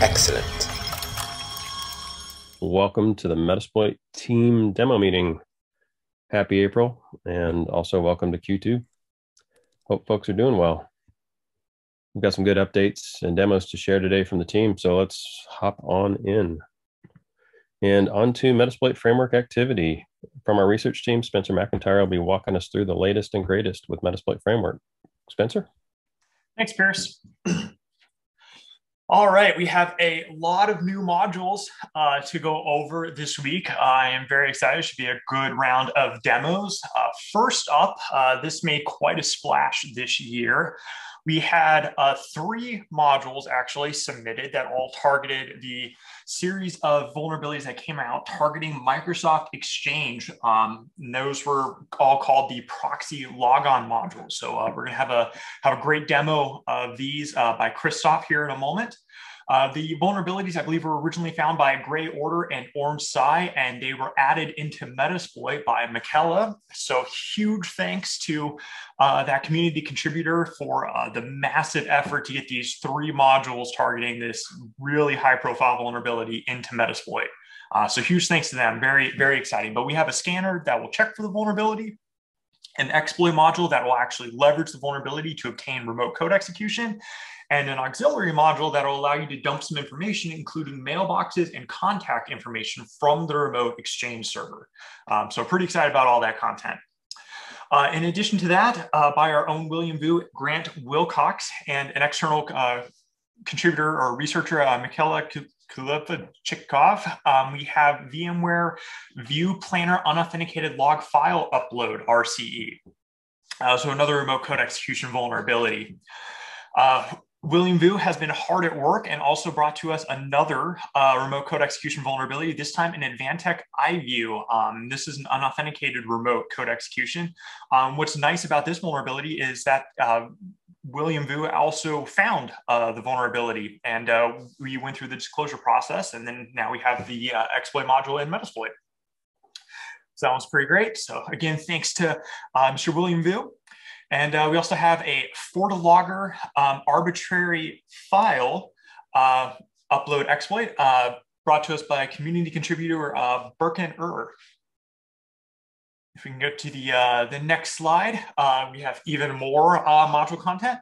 excellent. Welcome to the Metasploit team demo meeting. Happy April, and also welcome to Q2. Hope folks are doing well. We've got some good updates and demos to share today from the team, so let's hop on in. And on to Metasploit framework activity. From our research team, Spencer McIntyre will be walking us through the latest and greatest with Metasploit framework. Spencer? Thanks, Pierce. All right, we have a lot of new modules uh, to go over this week. I am very excited. It should be a good round of demos. Uh, first up, uh, this made quite a splash this year we had uh, three modules actually submitted that all targeted the series of vulnerabilities that came out targeting Microsoft Exchange. Um, those were all called the proxy logon modules. So uh, we're going to have a have a great demo of these uh, by Christoph here in a moment. Uh, the vulnerabilities, I believe, were originally found by Gray Order and Orange Psi, and they were added into Metasploit by Michaela. So huge thanks to uh, that community contributor for uh, the massive effort to get these three modules targeting this really high profile vulnerability into Metasploit. Uh, so huge thanks to them. Very, very exciting. But we have a scanner that will check for the vulnerability an exploit module that will actually leverage the vulnerability to obtain remote code execution, and an auxiliary module that will allow you to dump some information, including mailboxes and contact information from the remote exchange server. Um, so pretty excited about all that content. Uh, in addition to that, uh, by our own William Vu, Grant Wilcox, and an external uh, contributor or researcher, uh, Michaela Kulipachikov, um, we have VMware View Planner Unauthenticated Log File Upload, RCE. Uh, so another remote code execution vulnerability. Uh, William Vu has been hard at work and also brought to us another uh, remote code execution vulnerability, this time in Advantech iView. Um, this is an unauthenticated remote code execution. Um, what's nice about this vulnerability is that uh, William Vu also found uh, the vulnerability and uh, we went through the disclosure process and then now we have the uh, exploit module in Metasploit. So that was pretty great. So again, thanks to uh, Mr. William Vu. And uh, we also have a FortiLogger um, arbitrary file uh, upload exploit uh, brought to us by community contributor uh, Birken Ur. If we can go to the, uh, the next slide, uh, we have even more uh, module content.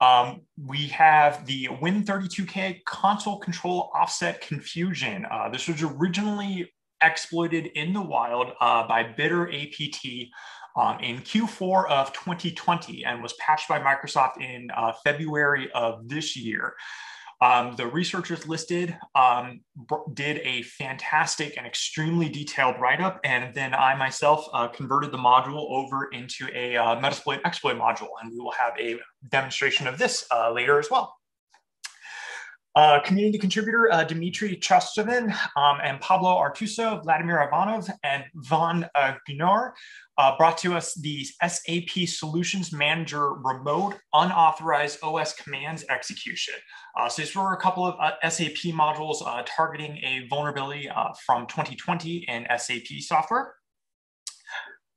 Um, we have the Win32K console control offset confusion. this was originally exploited in the wild by Bitter APT um, in Q4 of 2020 and was patched by Microsoft in uh, February of this year. Um, the researchers listed um, did a fantastic and extremely detailed write-up, and then I myself uh, converted the module over into a uh, Metasploit exploit module, and we will have a demonstration of this uh, later as well. Uh, community contributor uh, Dmitry Chostovin um, and Pablo Artuso, Vladimir Ivanov, and Von uh, Gunnar uh, brought to us the SAP Solutions Manager remote unauthorized OS commands execution. Uh, so these were a couple of uh, SAP modules uh, targeting a vulnerability uh, from 2020 in SAP software.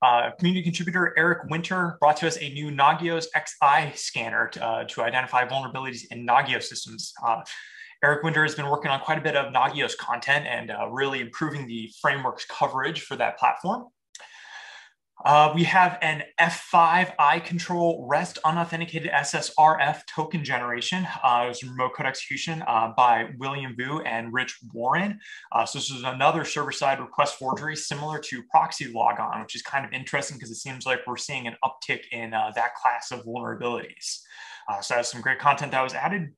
Uh, community contributor Eric Winter brought to us a new Nagios XI scanner to, to identify vulnerabilities in Nagios systems. Eric Winter has been working on quite a bit of Nagios content and really improving the framework's coverage for that platform. Uh, we have an F5 iControl REST unauthenticated SSRF token generation. Uh, it was remote code execution uh, by William Vu and Rich Warren. Uh, so this is another server-side request forgery similar to proxy logon, which is kind of interesting because it seems like we're seeing an uptick in uh, that class of vulnerabilities. Uh, so that's some great content that was added.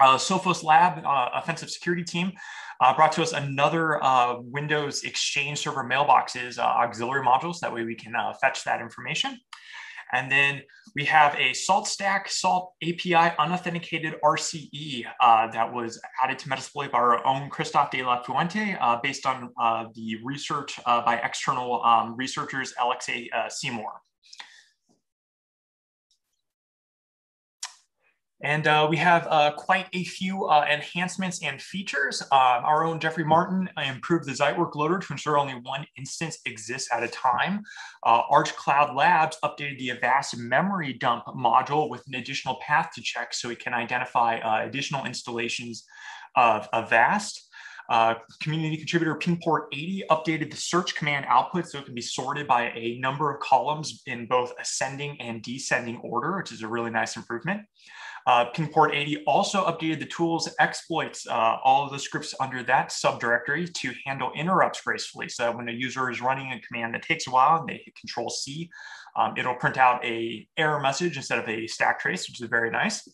Sophos Lab offensive security team uh, brought to us another uh, Windows Exchange Server mailboxes uh, auxiliary modules. That way we can uh, fetch that information. And then we have a SaltStack Salt API unauthenticated RCE uh, that was added to Metasploit by our own Christoph de la Fuente uh, based on the research by external um, researchers Alexei Seymour. And uh, we have uh, quite a few uh, enhancements and features. Uh, our own Jeffrey Martin improved the Zeitwerk loader to ensure only one instance exists at a time. Uh, Arch Cloud Labs updated the Avast memory dump module with an additional path to check so it can identify uh, additional installations of Avast. Uh, community contributor Pingport 80 updated the search command output so it can be sorted by a number of columns in both ascending and descending order, which is a really nice improvement. Uh, Pingport 80 also updated the tools exploits, uh, all of the scripts under that subdirectory to handle interrupts gracefully. So when a user is running a command that takes a while and they hit Control C, um, it'll print out a error message instead of a stack trace, which is very nice.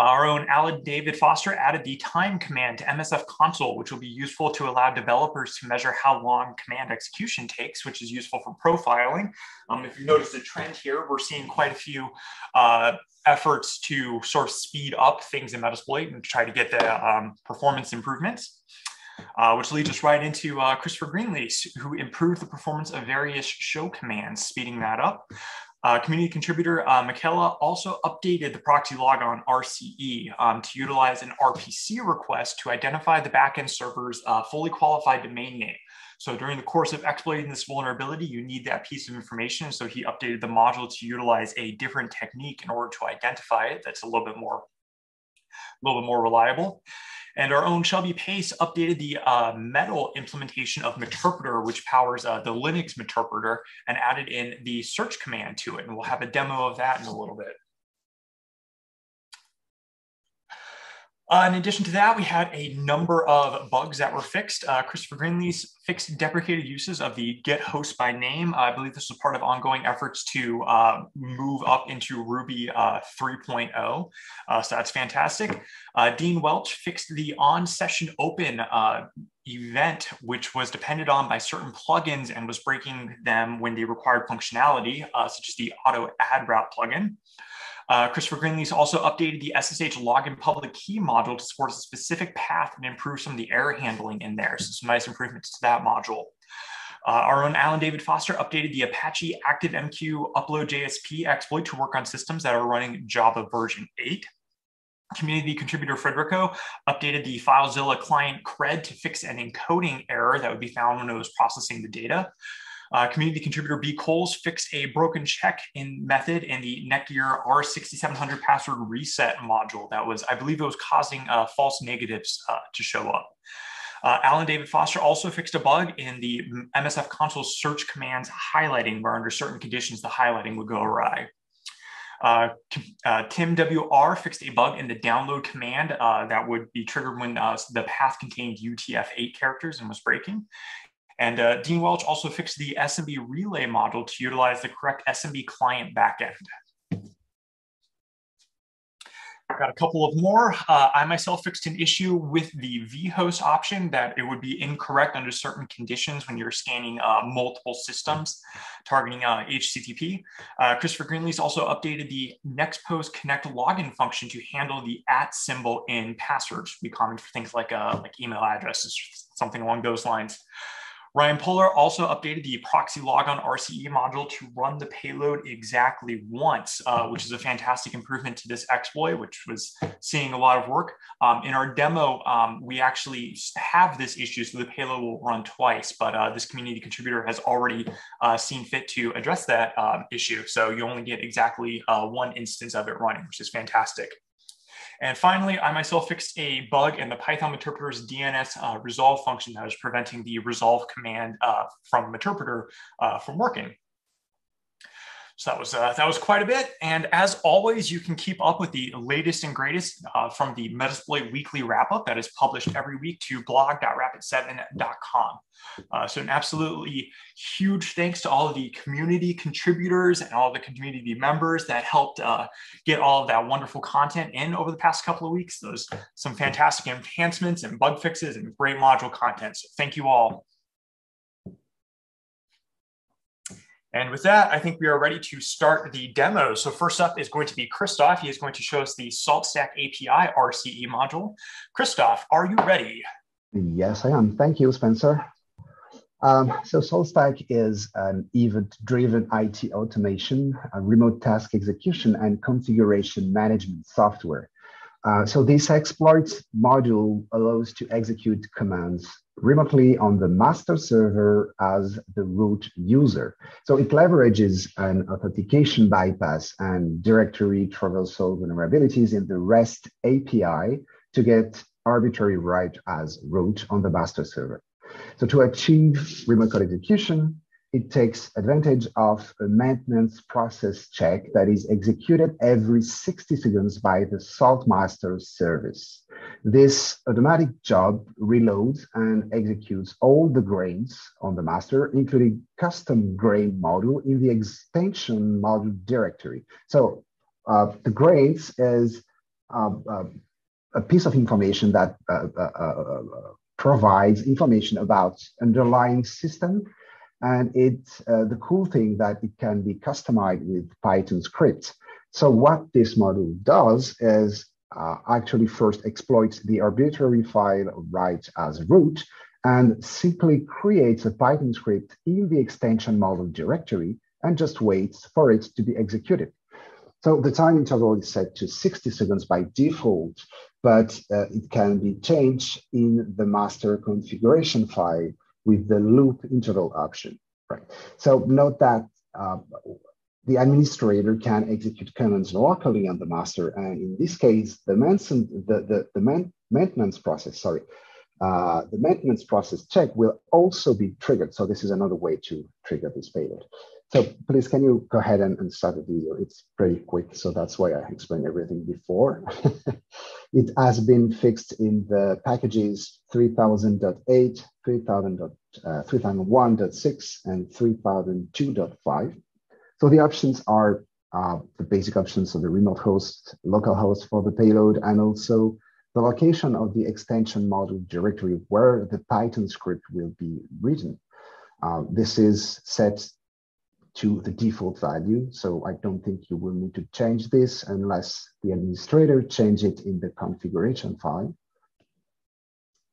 Our own Alan David Foster added the time command to MSF console, which will be useful to allow developers to measure how long command execution takes, which is useful for profiling. Um, if you notice a trend here, we're seeing quite a few uh, efforts to sort of speed up things in Metasploit and try to get the um, performance improvements. Uh, which leads us right into uh, Christopher Greenlease, who improved the performance of various show commands, speeding that up. Uh, community contributor uh, Michaela also updated the proxy log on RCE um, to utilize an RPC request to identify the backend server's uh, fully qualified domain name. So during the course of exploiting this vulnerability, you need that piece of information. So he updated the module to utilize a different technique in order to identify it. That's a little bit more, a little bit more reliable. And our own Shelby Pace updated the uh, metal implementation of Meterpreter, which powers uh, the Linux Meterpreter, and added in the search command to it. And we'll have a demo of that in a little bit. Uh, in addition to that, we had a number of bugs that were fixed. Uh, Christopher Greenlease fixed deprecated uses of the get host by name. I believe this was part of ongoing efforts to uh, move up into Ruby uh, 3.0. Uh, so that's fantastic. Uh, Dean Welch fixed the on session open event, which was depended on by certain plugins and was breaking them when they required functionality, such as the auto add route plugin. Uh, Christopher Greenlease also updated the SSH login public key module to support a specific path and improve some of the error handling in there. So some nice improvements to that module. Uh, our own Alan David Foster updated the Apache ActiveMQ upload JSP exploit to work on systems that are running Java version 8. Community contributor Frederico updated the FileZilla client cred to fix an encoding error that would be found when it was processing the data. Uh, community contributor B. Coles fixed a broken check in method in the Netgear R6700 password reset module that was, I believe it was causing uh, false negatives uh, to show up. Uh, Alan David Foster also fixed a bug in the MSF console search commands highlighting, where under certain conditions the highlighting would go awry. Uh, uh, Tim WR fixed a bug in the download command uh, that would be triggered when uh, the path contained UTF-8 characters and was breaking. And uh, Dean Welch also fixed the SMB relay model to utilize the correct SMB client backend. I've got a couple of more. Uh, I myself fixed an issue with the vhost option that it would be incorrect under certain conditions when you're scanning uh, multiple systems targeting uh, HTTP. Uh, Christopher Greenlease also updated the Nextpost Connect login function to handle the at symbol in passwords, be common for things like, uh, like email addresses, something along those lines. Ryan Polar also updated the proxy logon RCE module to run the payload exactly once, uh, which is a fantastic improvement to this exploit, which was seeing a lot of work. Um, in our demo, um, we actually have this issue, so the payload will run twice, but uh, this community contributor has already uh, seen fit to address that um, issue. So you only get exactly uh, one instance of it running, which is fantastic. And finally, I myself fixed a bug in the Python interpreter's DNS uh, resolve function that was preventing the resolve command uh, from interpreter uh, from working. So that was uh, that was quite a bit. And as always, you can keep up with the latest and greatest uh, from the Metasploit Weekly Wrap Up that is published every week to blog.rapid7.com. Uh, so an absolutely huge thanks to all of the community contributors and all the community members that helped uh, get all of that wonderful content in over the past couple of weeks. Those some fantastic enhancements and bug fixes and great module content. So thank you all. And with that, I think we are ready to start the demo. So first up is going to be Christoph. He is going to show us the SaltStack API RCE module. Christoph, are you ready? Yes, I am. Thank you, Spencer. Um, so SaltStack is an event-driven IT automation, remote task execution, and configuration management software. Uh, so this exploits module allows to execute commands remotely on the master server as the root user. So it leverages an authentication bypass and directory traversal vulnerabilities in the REST API to get arbitrary write as root on the master server. So to achieve remote code execution, it takes advantage of a maintenance process check that is executed every 60 seconds by the Saltmaster service. This automatic job reloads and executes all the grains on the master, including custom grain module in the extension module directory. So uh, the grains is uh, a piece of information that uh, uh, uh, provides information about underlying system and it's uh, the cool thing that it can be customized with Python scripts. So what this module does is uh, actually first exploits the arbitrary file write as root and simply creates a Python script in the extension module directory and just waits for it to be executed. So the time interval is set to 60 seconds by default, but uh, it can be changed in the master configuration file with the loop interval option. Right. So note that uh, the administrator can execute commands locally on the master, and in this case, the, the, the, the maintenance process, sorry, uh, the maintenance process check will also be triggered. So this is another way to trigger this payload. So please, can you go ahead and, and start the video? It's pretty quick, so that's why I explained everything before. it has been fixed in the packages 3000.8, 3000.1.6, uh, and 3002.5. So the options are uh, the basic options of the remote host, local host for the payload, and also the location of the extension module directory where the Python script will be written. Uh, this is set to the default value. So I don't think you will need to change this unless the administrator change it in the configuration file.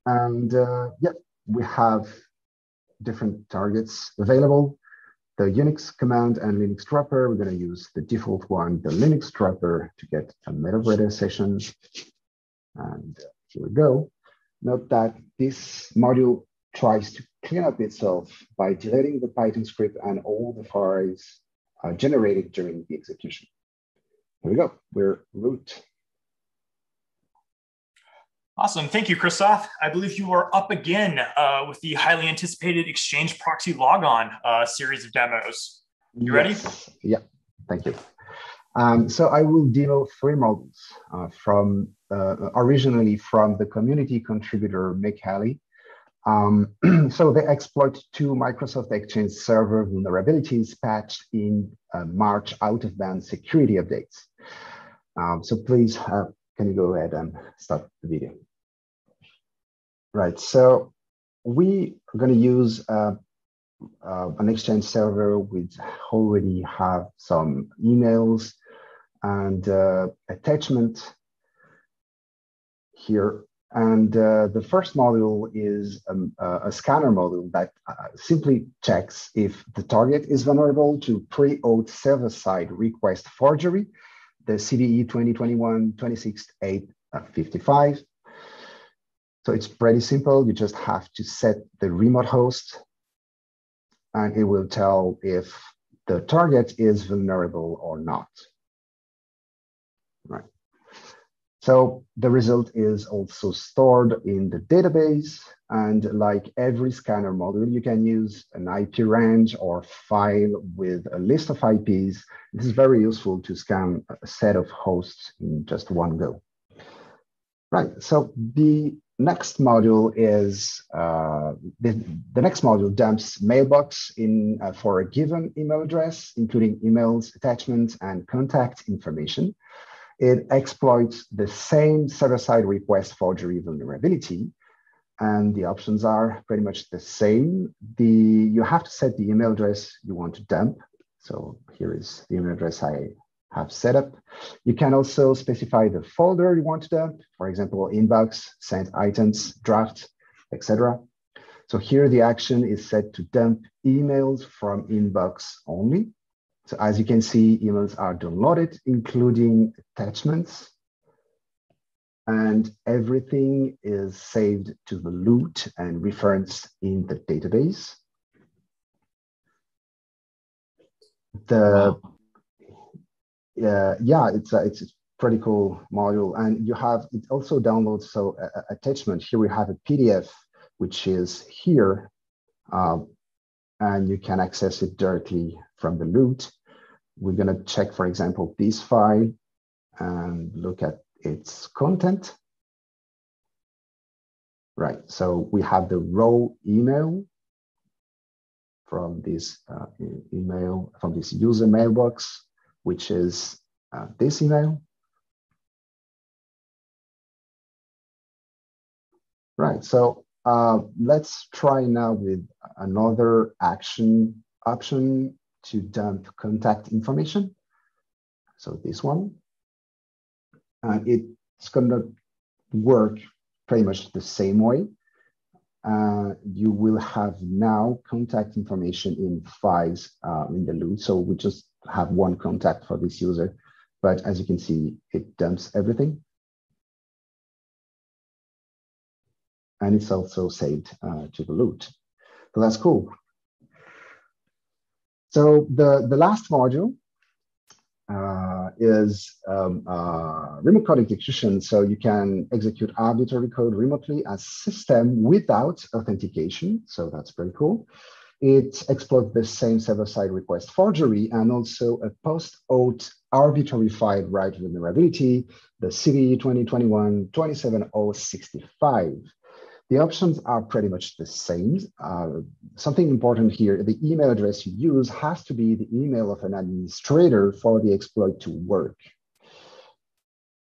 And uh, yeah, we have different targets available. The Unix command and Linux dropper, we're going to use the default one, the Linux dropper to get a metadata session. And here we go. Note that this module tries to clean up itself by deleting the Python script and all the files uh, generated during the execution. Here we go, we're root. Awesome, thank you, Christoph. I believe you are up again uh, with the highly anticipated Exchange Proxy Logon uh, series of demos. You ready? Yeah, thank you. Um, so I will demo three models uh, from uh, originally from the community contributor Mick Halley, um, so they exploit two Microsoft Exchange Server vulnerabilities patched in uh, March out-of-band security updates. Um, so please, uh, can you go ahead and start the video? Right, so we are going to use uh, uh, an Exchange server which already have some emails and uh, attachment here and uh, the first module is um, uh, a scanner module that uh, simply checks if the target is vulnerable to pre-auth server-side request forgery, the CVE 2021-26-855. So it's pretty simple. You just have to set the remote host and it will tell if the target is vulnerable or not. Right. So the result is also stored in the database. And like every scanner module, you can use an IP range or file with a list of IPs. This is very useful to scan a set of hosts in just one go. Right, so the next module is, uh, the, the next module dumps mailbox in uh, for a given email address, including emails, attachments, and contact information. It exploits the same server-side request forgery vulnerability. And the options are pretty much the same. The You have to set the email address you want to dump. So here is the email address I have set up. You can also specify the folder you want to dump, for example, inbox, sent items, draft, etc. So here the action is set to dump emails from inbox only. So as you can see, emails are downloaded, including attachments. And everything is saved to the loot and referenced in the database. The uh, yeah, it's a, it's pretty cool module. And you have, it also downloads, so uh, attachment, here we have a PDF, which is here, uh, and you can access it directly from the LUT. We're gonna check, for example, this file and look at its content. Right, so we have the raw email from this uh, email, from this user mailbox, which is uh, this email. Right, so uh, let's try now with another action option to dump contact information. So this one, and it's gonna work pretty much the same way. Uh, you will have now contact information in files uh, in the LUT. So we just have one contact for this user, but as you can see, it dumps everything. And it's also saved uh, to the LUT. So that's cool. So the, the last module uh, is um, uh, remote code execution. So you can execute arbitrary code remotely as system without authentication. So that's pretty cool. It exploits the same server-side request forgery and also a post-auth arbitrary file write vulnerability, the CVE 2021-27065. The options are pretty much the same. Uh, something important here, the email address you use has to be the email of an administrator for the exploit to work.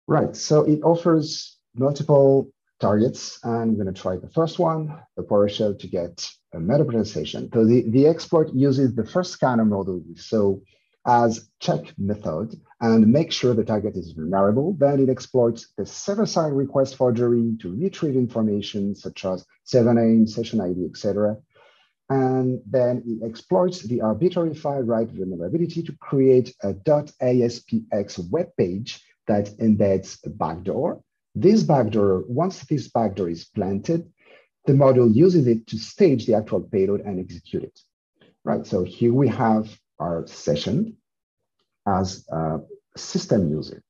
Right, so it offers multiple targets, and I'm gonna try the first one, the PowerShell to get a meta session. So the, the exploit uses the first scanner model. So as check method and make sure the target is vulnerable, then it exploits the server-side request forgery to retrieve information such as server name, session ID, etc. And then it exploits the arbitrary file write vulnerability to create a .aspx web page that embeds a backdoor. This backdoor, once this backdoor is planted, the module uses it to stage the actual payload and execute it. Right, so here we have our session as a system user.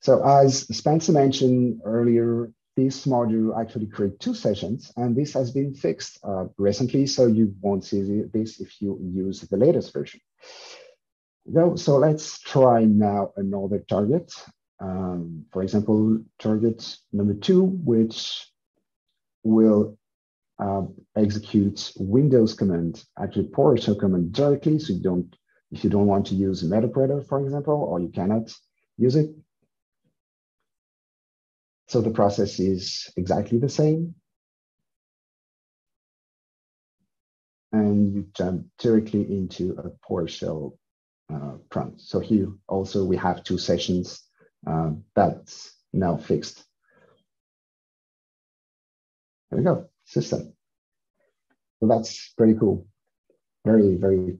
So as Spencer mentioned earlier, this module actually create two sessions, and this has been fixed uh, recently, so you won't see this if you use the latest version. No, so let's try now another target. Um, for example, target number two, which will uh, execute Windows command, actually PowerShell command directly, so you don't if you don't want to use Metaperator, for example, or you cannot use it. So the process is exactly the same. And you jump directly into a PowerShell uh, prompt. So here also we have two sessions uh, that's now fixed. There we go, system. So that's pretty cool. Very, very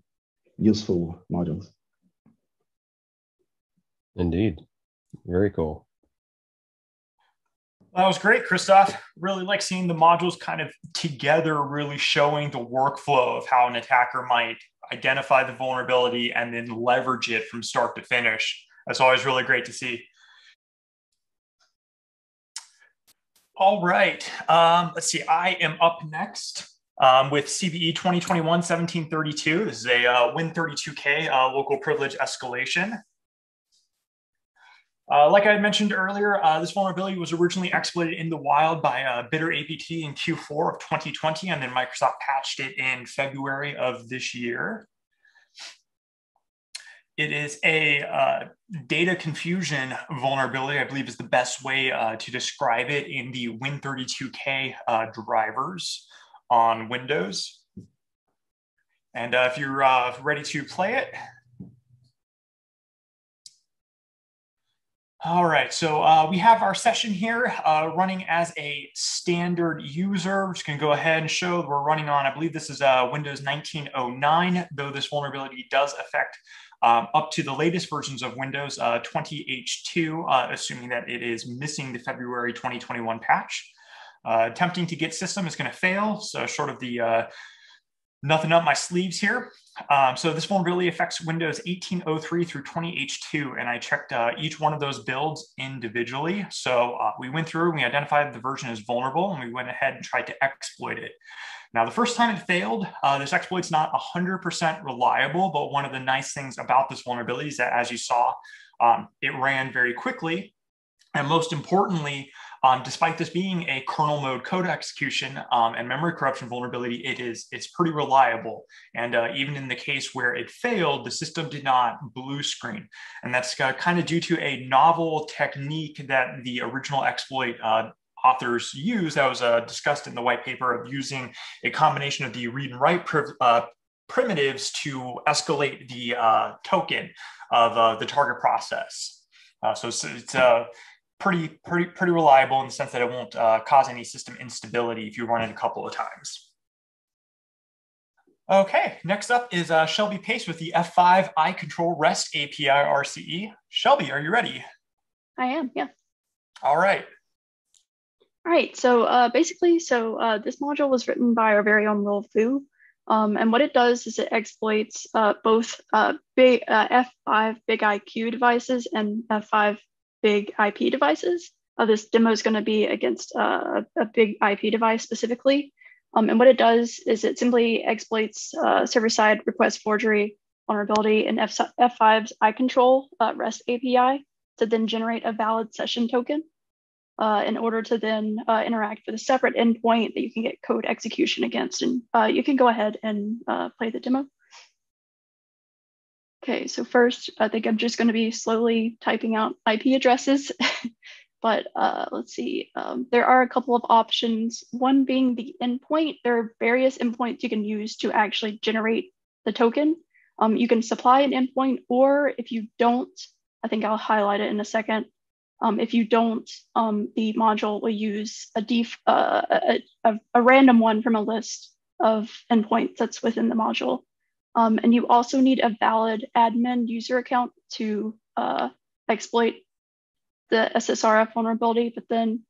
useful modules. Indeed. Very cool. That was great, Christoph. Really like seeing the modules kind of together, really showing the workflow of how an attacker might identify the vulnerability and then leverage it from start to finish. That's always really great to see. All right. Um, let's see. I am up next um, with CVE 2021-1732. This is a uh, Win32K uh, local privilege escalation. Uh, like I mentioned earlier, uh, this vulnerability was originally exploited in the wild by uh, Bitter APT in Q4 of 2020, and then Microsoft patched it in February of this year. It is a uh, data confusion vulnerability, I believe is the best way uh, to describe it in the Win32K uh, drivers on Windows. And uh, if you're uh, ready to play it. All right, so uh, we have our session here uh, running as a standard user. Just gonna go ahead and show we're running on, I believe this is uh, Windows 1909, though this vulnerability does affect um, up to the latest versions of Windows 20H2, uh, assuming that it is missing the February 2021 patch. Uh, attempting to get system is going to fail. So short of the uh, Nothing up my sleeves here. Um, so this vulnerability affects Windows 1803 through 20H2, and I checked uh, each one of those builds individually. So uh, we went through we identified the version as vulnerable, and we went ahead and tried to exploit it. Now, the first time it failed, uh, this exploit's not 100% reliable, but one of the nice things about this vulnerability is that, as you saw, um, it ran very quickly. And most importantly, um, despite this being a kernel mode code execution um, and memory corruption vulnerability, it is it's pretty reliable. And uh, even in the case where it failed, the system did not blue screen, and that's uh, kind of due to a novel technique that the original exploit uh, authors use that was uh, discussed in the white paper of using a combination of the read and write uh, primitives to escalate the uh, token of uh, the target process. Uh, so it's, it's uh, pretty, pretty, pretty reliable in the sense that it won't cause any system instability if you run it a couple of times. Okay, next up is Shelby Pace with the F5 I Control REST API RCE. Shelby, are you ready? I am, yeah. All right. All right, so uh, basically, so uh, this module was written by our very own Will Fu. Um, and what it does is it exploits uh, both uh, big uh, F5 big IQ devices and F5 big IP devices. Uh, this demo is going to be against a big IP device specifically. Um, and what it does is it simply exploits server-side request forgery vulnerability in F- F5's iControl REST API to then generate a valid session token uh, in order to then uh, interact with a separate endpoint that you can get code execution against. And uh, you can go ahead and uh, play the demo. Okay, so first, I think I'm just gonna be slowly typing out IP addresses, but uh, let's see. Um, there are a couple of options. One being the endpoint. There are various endpoints you can use to actually generate the token. Um, you can supply an endpoint, or if you don't, I think I'll highlight it in a second. Um, if you don't, um, the module will use a, def uh, a, a, a, random one from a list of endpoints that's within the module. Um, and you also need a valid admin user account to uh, exploit the SSRF vulnerability. But then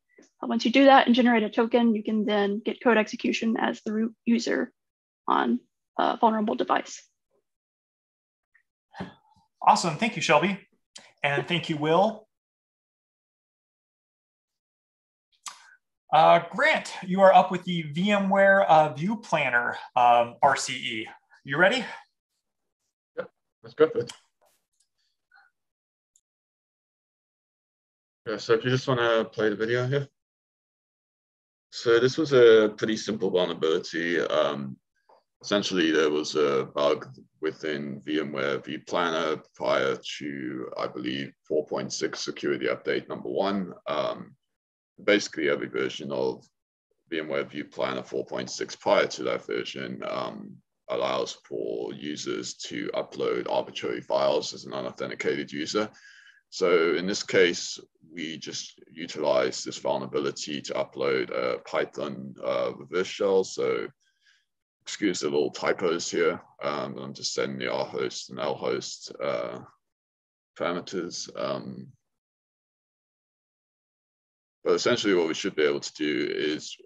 uh, once you do that and generate a token, you can then get code execution as the root user on a vulnerable device. Awesome. Thank you, Shelby. And thank you, Will. Uh, Grant, you are up with the VMware uh, View Planner um, RCE. You ready? Yep, let's go for it. Yeah, so if you just want to play the video here. So this was a pretty simple vulnerability. Um, essentially, there was a bug within VMware vPlanner prior to, I believe, 4.6 security update number one. Um, basically every version of VMware View Planner 4.6 prior to that version um, allows for users to upload arbitrary files as an unauthenticated user. So in this case, we just utilize this vulnerability to upload a Python uh, reverse shell. So excuse the little typos here. Um, I'm just sending the R host and L host uh, parameters. Um, but essentially what we should be able to do is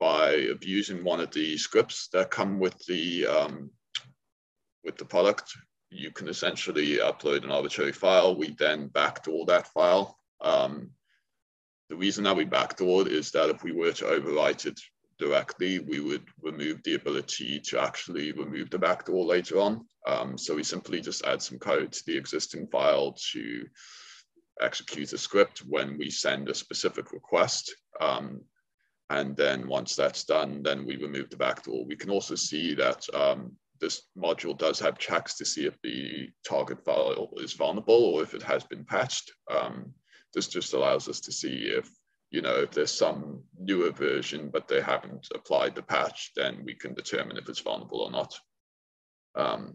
by abusing one of the scripts that come with the um, with the product, you can essentially upload an arbitrary file. We then backdoor that file. Um, the reason that we backdoor is that if we were to overwrite it directly, we would remove the ability to actually remove the backdoor later on. Um, so we simply just add some code to the existing file to execute a script when we send a specific request. Um, and then once that's done, then we remove the backdoor. We can also see that um, this module does have checks to see if the target file is vulnerable or if it has been patched. Um, this just allows us to see if, you know, if there's some newer version, but they haven't applied the patch, then we can determine if it's vulnerable or not. Um,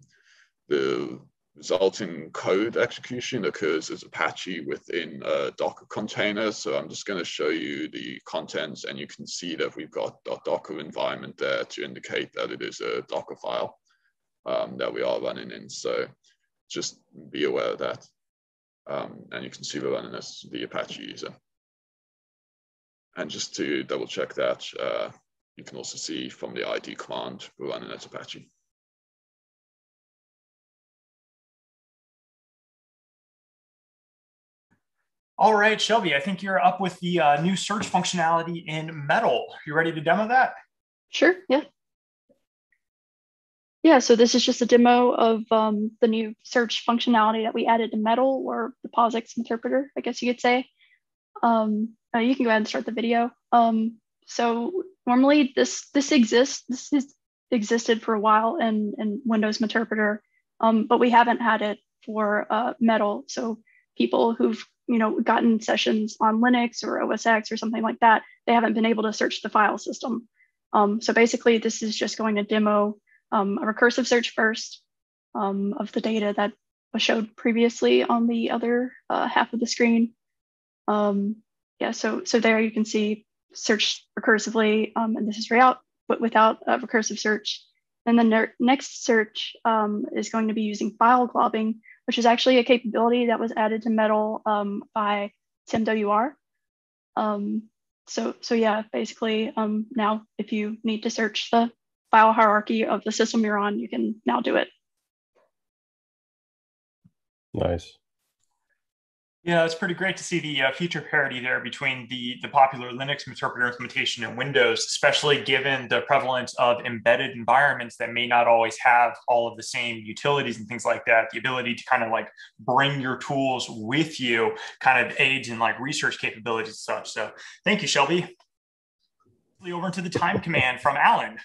the resulting code execution occurs as Apache within a Docker container. So I'm just going to show you the contents and you can see that we've got a Docker environment there to indicate that it is a Docker file um, that we are running in. So just be aware of that. Um, and you can see we're running as the Apache user. And just to double check that, uh, you can also see from the ID command we're running as Apache. All right, Shelby, I think you're up with the uh, new search functionality in Metal. You ready to demo that? Sure, yeah. Yeah, so this is just a demo of um, the new search functionality that we added to Metal or the POSIX interpreter, I guess you could say. Um, uh, you can go ahead and start the video. Um, so normally this this exists, this has existed for a while in, in Windows Interpreter, um, but we haven't had it for uh, Metal. So people who've you know gotten sessions on Linux or OS X or something like that, they haven't been able to search the file system. Um, so basically, this is just going to demo um, a recursive search first um, of the data that was showed previously on the other uh, half of the screen. Um, yeah, so so there you can see search recursively, um, and this is right but without a recursive search. And the next search um, is going to be using file globbing, which is actually a capability that was added to Metal um, by SimWR. Um, so, so yeah, basically um, now if you need to search the file hierarchy of the system you're on, you can now do it. Nice. Yeah, it's pretty great to see the uh, feature parity there between the, the popular Linux interpreter implementation and Windows, especially given the prevalence of embedded environments that may not always have all of the same utilities and things like that. The ability to kind of like bring your tools with you kind of aids in like research capabilities and such. So thank you, Shelby. Over into the time command from Alan.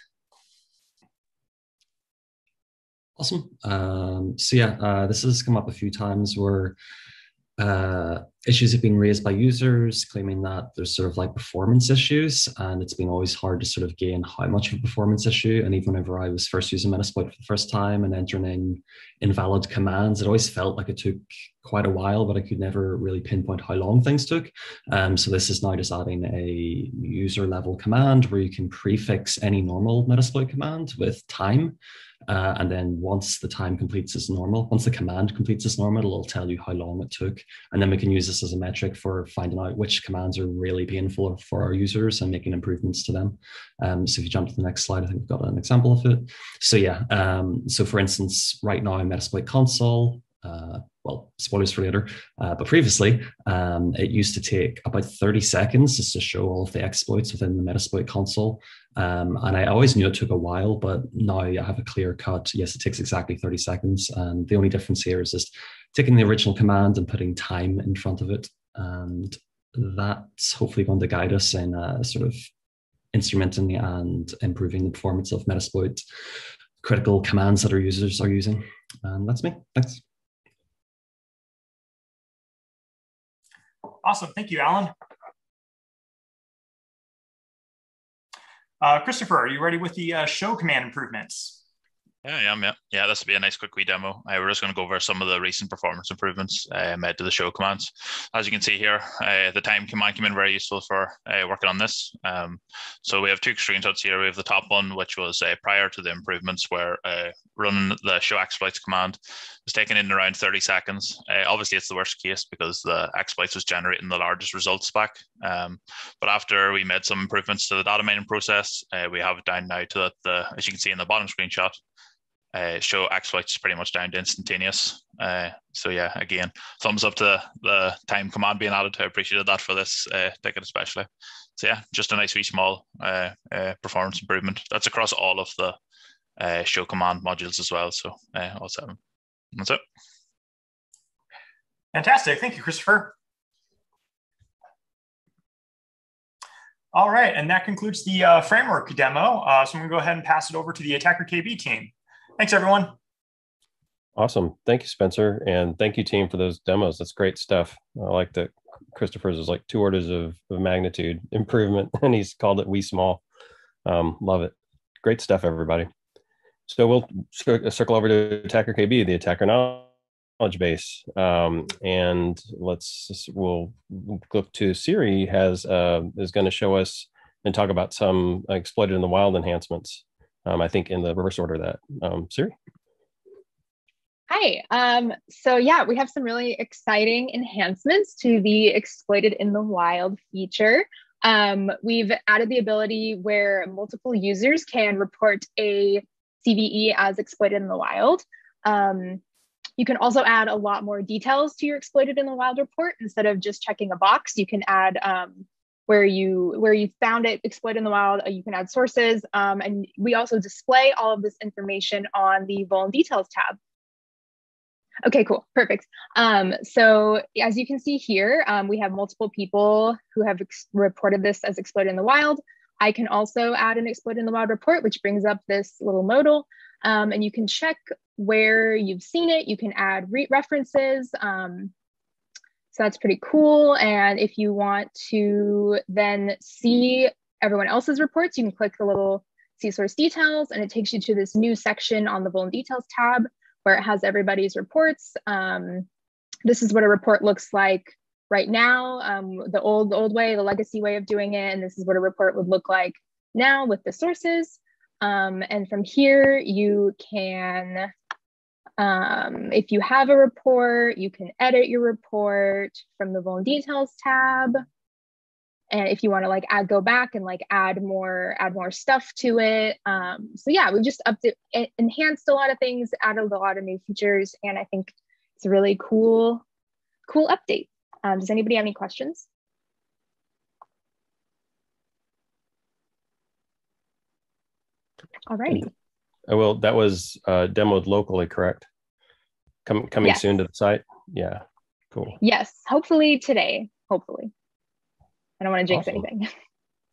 Awesome. Um, so yeah, uh, this has come up a few times where uh, issues have been raised by users claiming that there's sort of like performance issues and it's been always hard to sort of gain how much of a performance issue. And even whenever i was first using metasploit for the first time and entering in invalid commands it always felt like it took quite a while but i could never really pinpoint how long things took. Um, so this is now just adding a user level command where you can prefix any normal metasploit command with time uh, and then once the time completes as normal, once the command completes as normal, it'll tell you how long it took. And then we can use this as a metric for finding out which commands are really painful for our users and making improvements to them. Um, so if you jump to the next slide, I think we've got an example of it. So yeah, um, so for instance, right now in Metasploit console, uh, well, spoilers for later, uh, but previously um, it used to take about 30 seconds just to show all of the exploits within the Metasploit console. Um, and I always knew it took a while, but now I have a clear cut. Yes, it takes exactly 30 seconds. And the only difference here is just taking the original command and putting time in front of it. And that's hopefully going to guide us in uh, sort of instrumenting and improving the performance of Metasploit critical commands that our users are using. And that's me. Thanks. Awesome. Thank you, Alan. Uh, Christopher, are you ready with the uh, show command improvements? Yeah, yeah, yeah. Yeah, this will be a nice quick wee demo. Uh, we're just going to go over some of the recent performance improvements uh, made to the show commands. As you can see here, uh, the time command came in very useful for uh, working on this. Um, so we have two screenshots here. We have the top one, which was uh, prior to the improvements, where uh, running the show exploits command was taken in around 30 seconds. obviously, it's the worst case because the exploits was generating the largest results back. Um, but after we made some improvements to the data mining process, we have it down now to the, the as you can see in the bottom screenshot, uh, show exploits pretty much down to instantaneous. Uh, so yeah, again, thumbs up to the time command being added. I appreciated that for this uh, ticket especially. So yeah, just a nice wee small uh, uh, performance improvement. That's across all of the uh, show command modules as well. So all seven. That's it. Fantastic. Thank you, Christopher. All right, and that concludes the uh, framework demo. Uh, so I'm gonna go ahead and pass it over to the Attacker KB team. Thanks, everyone. Awesome. Thank you, Spencer. And thank you, team, for those demos. That's great stuff. I like that Christopher's is like two orders of, of magnitude improvement, and he's called it Wee Small. Um, love it. Great stuff, everybody. So we'll circle over to Attacker KB, the attacker knowledge base, um, and let's we'll look to Siri has uh, is going to show us and talk about some exploited in the wild enhancements um, I think in the reverse order that. Um, Siri? Hi. Um, so yeah, we have some really exciting enhancements to the exploited in the wild feature. Um, we've added the ability where multiple users can report a CVE as exploited in the wild. Um, you can also add a lot more details to your exploited in the wild report instead of just checking a box. You can add um, where you where you found it exploited in the wild. Uh, you can add sources, um, and we also display all of this information on the Vuln Details tab. Okay, cool, perfect. Um, so as you can see here, um, we have multiple people who have reported this as exploited in the wild. I can also add an exploited in the wild report, which brings up this little modal, um, and you can check where you've seen it. You can add re references. Um, so that's pretty cool. And if you want to then see everyone else's reports, you can click the little see source details and it takes you to this new section on the Vuln Details tab where it has everybody's reports. Um, this is what a report looks like right now, um, the old old way, the legacy way of doing it, and this is what a report would look like now with the sources. Um, and from here, you can, um, if you have a report, you can edit your report from the Vuln Details tab. And if you want to like add, go back and like add more, add more stuff to it. Um, so yeah, we just upped it, enhanced a lot of things, added a lot of new features, and I think it's a really cool, cool update. Um, does anybody have any questions? All righty. I will. That was uh, demoed locally, correct? Come, coming yes. soon to the site. Yeah, cool. Yes, hopefully today. Hopefully. I don't want to jinx awesome. anything.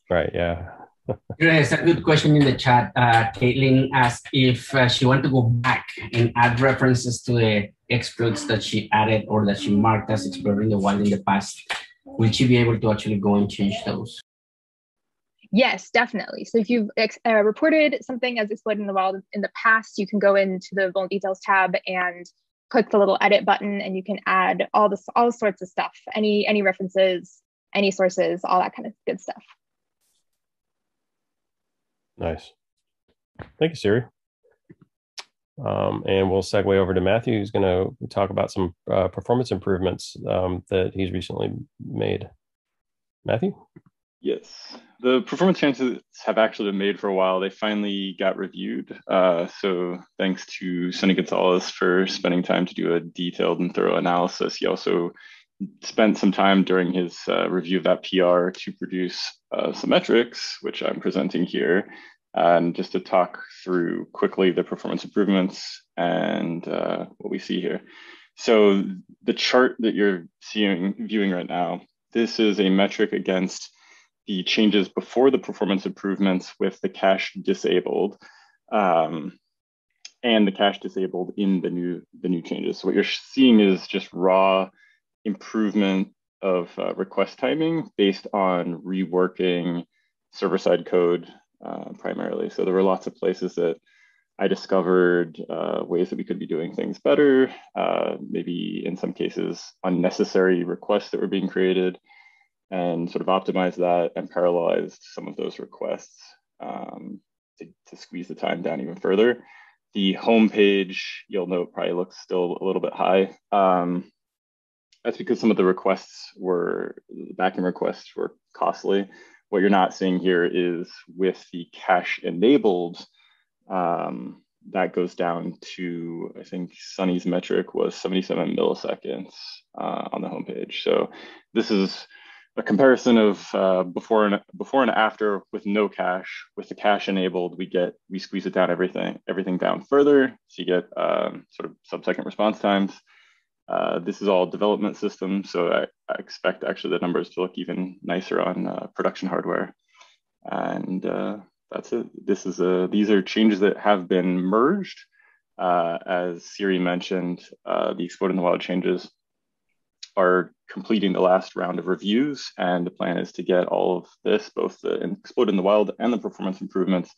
Right. Yeah. There's a good question in the chat. Uh, Caitlin asked if uh, she want to go back and add references to the exploits that she added or that she marked as exploring the wild in the past. Will she be able to actually go and change those? Yes, definitely. So if you've uh, reported something as exploited in the wild in the past, you can go into the Vuln Details tab and click the little edit button, and you can add all this all sorts of stuff, any any references, any sources, all that kind of good stuff. Nice. Thank you, Siri. Um, and we'll segue over to Matthew, who's going to talk about some uh, performance improvements um, that he's recently made. Matthew? Yes, the performance changes have actually been made for a while. They finally got reviewed. Uh, so thanks to Sonny Gonzalez for spending time to do a detailed and thorough analysis. He also spent some time during his uh, review of that PR to produce uh, some metrics, which I'm presenting here, and just to talk through quickly the performance improvements and uh, what we see here. So the chart that you're seeing viewing right now, this is a metric against the changes before the performance improvements with the cache disabled um, and the cache disabled in the new the new changes. So what you're seeing is just raw improvement of uh, request timing based on reworking server side code uh, primarily. So there were lots of places that I discovered uh, ways that we could be doing things better, uh, maybe in some cases unnecessary requests that were being created and sort of optimize that and parallelized some of those requests um, to, to, squeeze the time down even further. The homepage, you'll note, probably looks still a little bit high. Um, that's because some of the requests were, the backend requests were costly. What you're not seeing here is with the cache enabled, um, that goes down to, I think Sunny's metric was 77 milliseconds uh, on the homepage. So this is a comparison of uh, before and before and after with no cache. With the cache enabled, we get we squeeze it down everything everything down further, so you get um, sort of sub-second response times. Uh, this is all development system, so I, I, expect actually the numbers to look even nicer on uh, production hardware. And uh, that's it. This is a these are changes that have been merged. Uh, as Siri mentioned, uh, the Explode in the Wild changes are completing the last round of reviews, and the plan is to get all of this, both the Explode in the Wild and the performance improvements,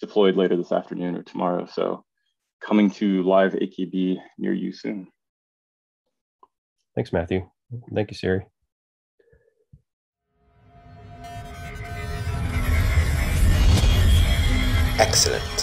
deployed later this afternoon or tomorrow. So coming to live AKB near you soon. Thanks, Matthew. Thank you, Siri. Excellent.